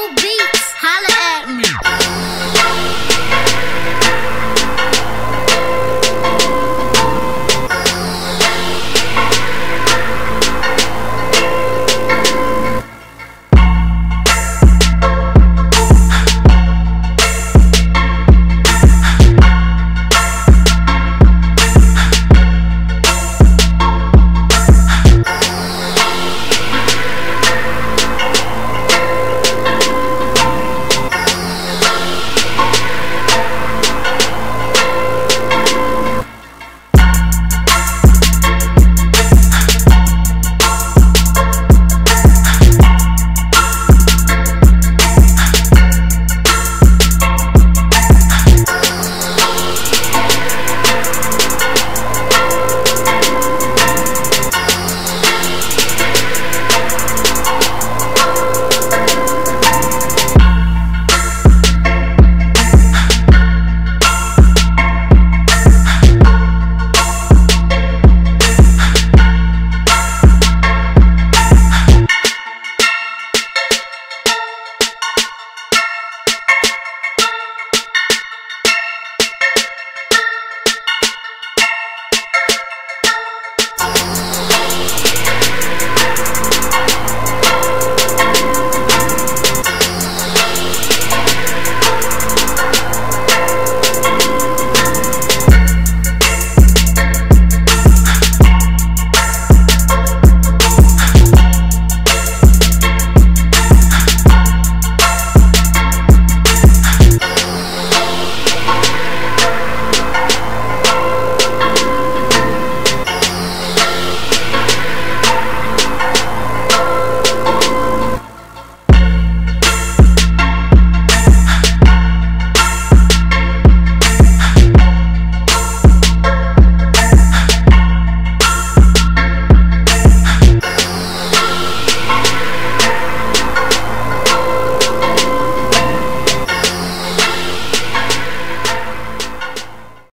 little.